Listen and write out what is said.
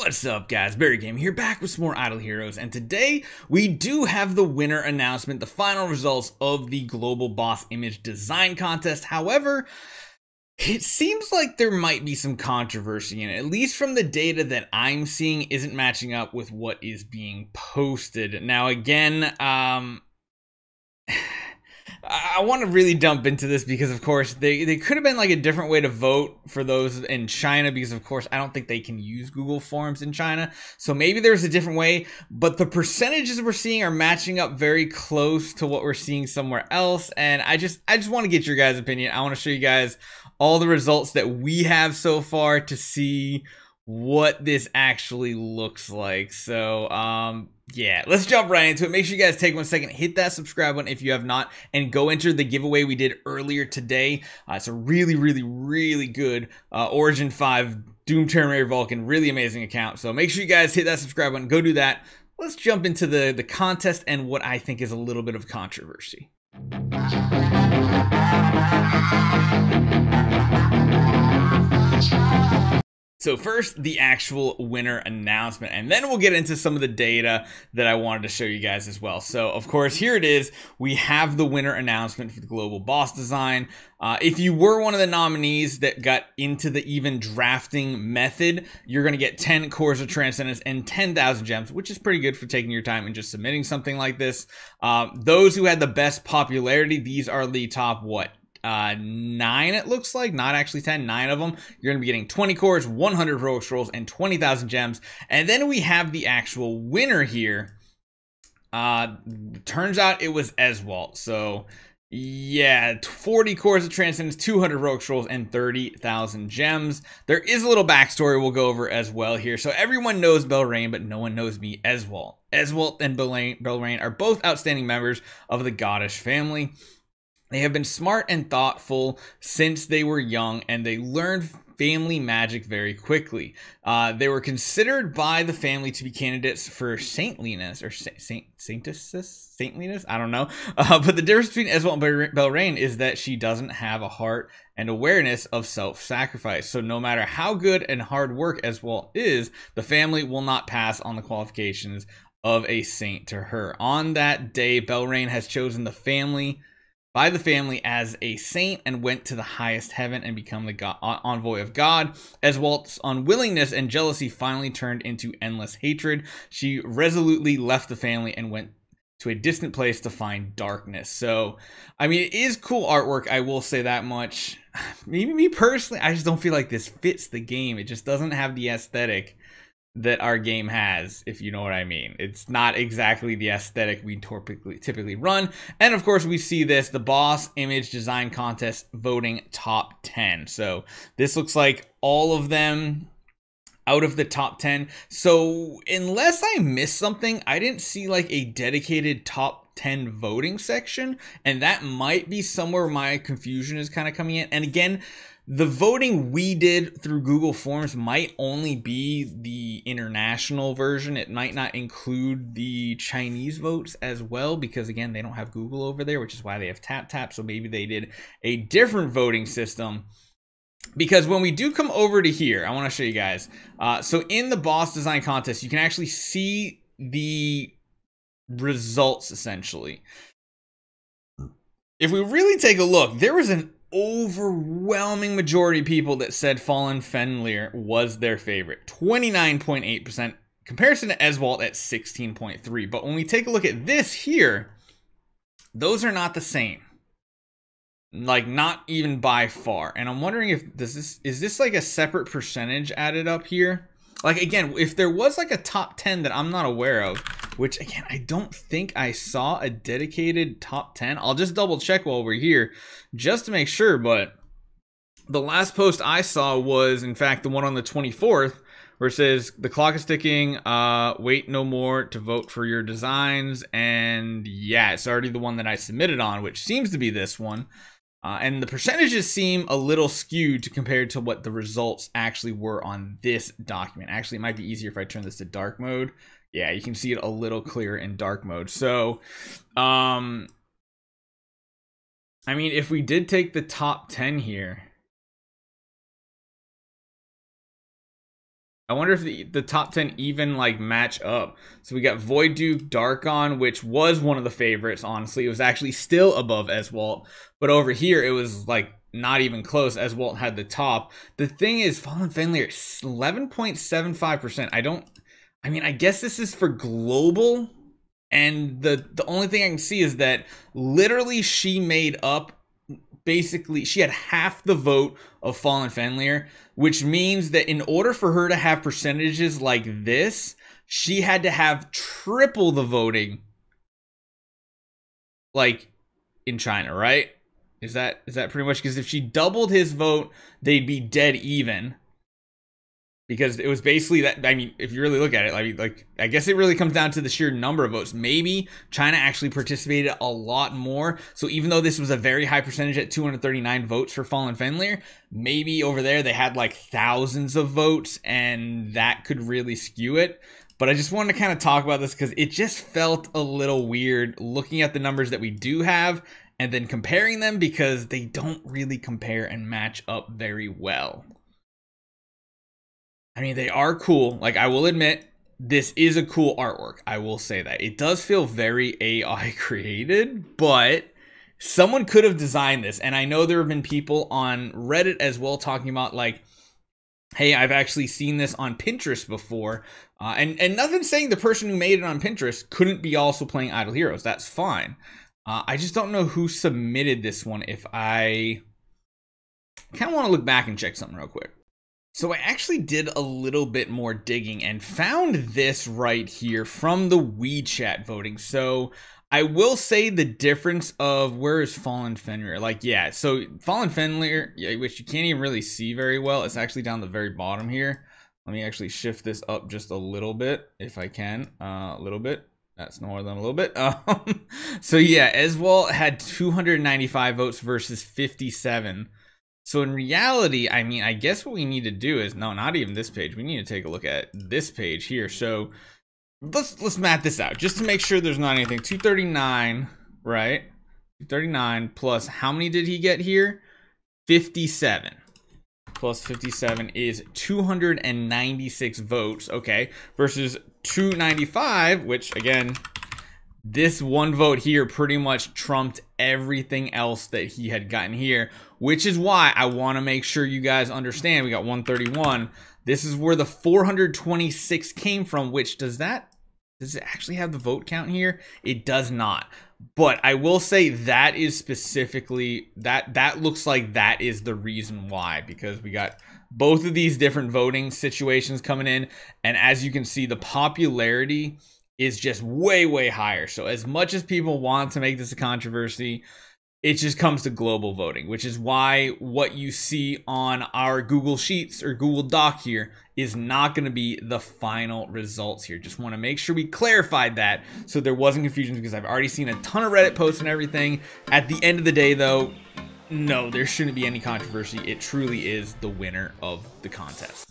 What's up guys, Barry Game here back with some more Idle Heroes and today we do have the winner announcement, the final results of the Global Boss Image Design Contest. However, it seems like there might be some controversy in it, at least from the data that I'm seeing isn't matching up with what is being posted. Now again, um... I want to really dump into this because, of course, they, they could have been like a different way to vote for those in China because, of course, I don't think they can use Google Forms in China. So maybe there's a different way, but the percentages we're seeing are matching up very close to what we're seeing somewhere else. And I just I just want to get your guys' opinion. I want to show you guys all the results that we have so far to see what this actually looks like. So, um, yeah, let's jump right into it. Make sure you guys take one second, hit that subscribe button if you have not, and go enter the giveaway we did earlier today. Uh, it's a really, really, really good uh, Origin 5 Doom Terminator Vulcan, really amazing account. So make sure you guys hit that subscribe button, go do that. Let's jump into the, the contest and what I think is a little bit of controversy. So first, the actual winner announcement, and then we'll get into some of the data that I wanted to show you guys as well. So of course, here it is. We have the winner announcement for the Global Boss Design. Uh, if you were one of the nominees that got into the even drafting method, you're going to get 10 cores of Transcendence and 10,000 gems, which is pretty good for taking your time and just submitting something like this. Uh, those who had the best popularity, these are the top, what, uh, nine, it looks like, not actually 10, nine of them. You're going to be getting 20 cores, 100 heroic scrolls, and 20,000 gems. And then we have the actual winner here. Uh, turns out it was Eswalt. So, yeah, 40 cores of transcendence, 200 heroic scrolls, and 30,000 gems. There is a little backstory we'll go over as well here. So everyone knows Belrain, but no one knows me, Eswalt. Eswalt and Belrain, Belrain are both outstanding members of the Goddish family. They have been smart and thoughtful since they were young, and they learned family magic very quickly. Uh, they were considered by the family to be candidates for saintliness or saint, saint saintliness. I don't know. Uh, but the difference between Eswalt and Belrain is that she doesn't have a heart and awareness of self-sacrifice. So no matter how good and hard work Eswalt is, the family will not pass on the qualifications of a saint to her. On that day, Belrain has chosen the family by the family as a saint and went to the highest heaven and become the God, envoy of God. Eswalt's unwillingness and jealousy finally turned into endless hatred. She resolutely left the family and went to a distant place to find darkness. So, I mean, it is cool artwork. I will say that much. Maybe me personally, I just don't feel like this fits the game. It just doesn't have the aesthetic that our game has, if you know what I mean. It's not exactly the aesthetic we typically typically run. And of course, we see this the boss image design contest voting top 10. So this looks like all of them out of the top 10. So unless I missed something, I didn't see like a dedicated top 10 voting section. And that might be somewhere my confusion is kind of coming in. And again, the voting we did through Google Forms might only be the international version. It might not include the Chinese votes as well because again, they don't have Google over there, which is why they have Tap Tap. So maybe they did a different voting system. Because when we do come over to here, I want to show you guys. Uh, so in the boss design contest, you can actually see the results essentially. If we really take a look, there was an overwhelming majority of people that said Fallen Fenrir was their favorite. 29.8% comparison to Eswalt at 16.3. But when we take a look at this here, those are not the same. Like not even by far. And I'm wondering if does this is this like a separate percentage added up here? Like again, if there was like a top 10 that I'm not aware of, which again, I don't think I saw a dedicated top 10. I'll just double check while we're here just to make sure, but the last post I saw was in fact the one on the 24th where it says the clock is ticking, uh wait no more to vote for your designs and yeah, it's already the one that I submitted on, which seems to be this one. Uh, and the percentages seem a little skewed compared to what the results actually were on this document. Actually, it might be easier if I turn this to dark mode. Yeah, you can see it a little clearer in dark mode. So, um, I mean, if we did take the top 10 here, I wonder if the, the top 10 even like match up. So we got Void Duke, Darkon, which was one of the favorites, honestly. It was actually still above Eswalt. But over here, it was like not even close. Eswalt had the top. The thing is, Fallen Fenrir, 11.75%. I don't, I mean, I guess this is for global. And the, the only thing I can see is that literally she made up basically she had half the vote of Fallen Fenrir, which means that in order for her to have percentages like this, she had to have triple the voting like in China, right? Is that is that pretty much because if she doubled his vote, they'd be dead even because it was basically that. I mean, if you really look at it, I mean, like I guess it really comes down to the sheer number of votes. Maybe China actually participated a lot more. So even though this was a very high percentage at 239 votes for Fallen Fenrir, maybe over there they had like thousands of votes, and that could really skew it. But I just wanted to kind of talk about this because it just felt a little weird looking at the numbers that we do have and then comparing them because they don't really compare and match up very well. I mean, they are cool. Like, I will admit, this is a cool artwork. I will say that. It does feel very AI created, but someone could have designed this. And I know there have been people on Reddit as well talking about, like, hey, I've actually seen this on Pinterest before. Uh, and, and nothing saying the person who made it on Pinterest couldn't be also playing Idle Heroes. That's fine. Uh, I just don't know who submitted this one. If I kind of want to look back and check something real quick. So I actually did a little bit more digging and found this right here from the WeChat voting. So I will say the difference of where is Fallen Fenrir. Like, yeah, so Fallen Fenrir, which you can't even really see very well, it's actually down the very bottom here. Let me actually shift this up just a little bit, if I can, uh, a little bit. That's more than a little bit. Um, so yeah, Eswalt had 295 votes versus 57. So in reality, I mean, I guess what we need to do is no, not even this page. We need to take a look at this page here. So let's let's map this out just to make sure there's not anything. 239, right? 239 plus how many did he get here? 57 plus 57 is 296 votes, okay? Versus 295, which again, this one vote here pretty much trumped everything else that he had gotten here, which is why I want to make sure you guys understand we got 131. This is where the 426 came from, which does that does it actually have the vote count here? It does not. But I will say that is specifically that that looks like that is the reason why because we got both of these different voting situations coming in and as you can see the popularity is just way way higher. So as much as people want to make this a controversy, it just comes to global voting, which is why what you see on our Google Sheets or Google Doc here is not going to be the final results here. Just want to make sure we clarified that so there wasn't confusion because I've already seen a ton of Reddit posts and everything. At the end of the day, though, no, there shouldn't be any controversy. It truly is the winner of the contest.